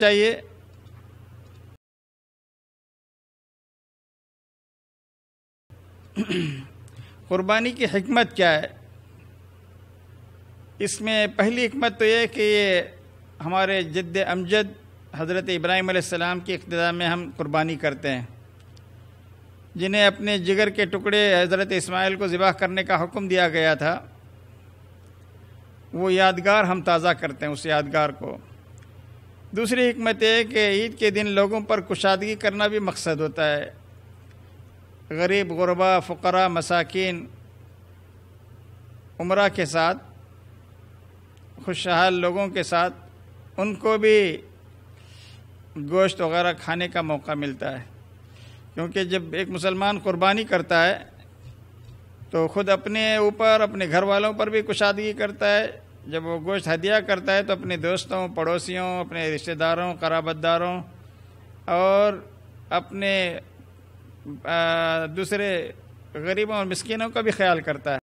चाहिए। कुर्बानी की हमत क्या है? इसमें पहली हमत तो ये कि ये हमारे जद्द अमजद हज़रत इब्राहिम सलाम की इकतदा में हम कुर्बानी करते हैं। जिन्हें अपने जिगर के टुकड़े हज़रत इस्माइल को ज़िबा करने का हुक्म दिया गया था, वो यादगार हम ताज़ा करते हैं उस यादगार को। दूसरी हमत है कि ईद के दिन लोगों पर कुशादगी करना भी मकसद होता है। गरीब, गुरबा, फ़करा, मसाकिन, उम्र के साथ, खुशहाल लोगों के साथ, उनको भी गोश्त वगैरह खाने का मौका मिलता है। क्योंकि जब एक मुसलमान कुर्बानी करता है तो ख़ुद अपने ऊपर, अपने घर वालों पर भी कुशादगी करता है। जब वो गोश्त हदिया करता है तो अपने दोस्तों, पड़ोसियों, अपने रिश्तेदारों कराबतदारों और अपने दूसरे गरीबों और मिसकिनों का भी ख्याल करता है।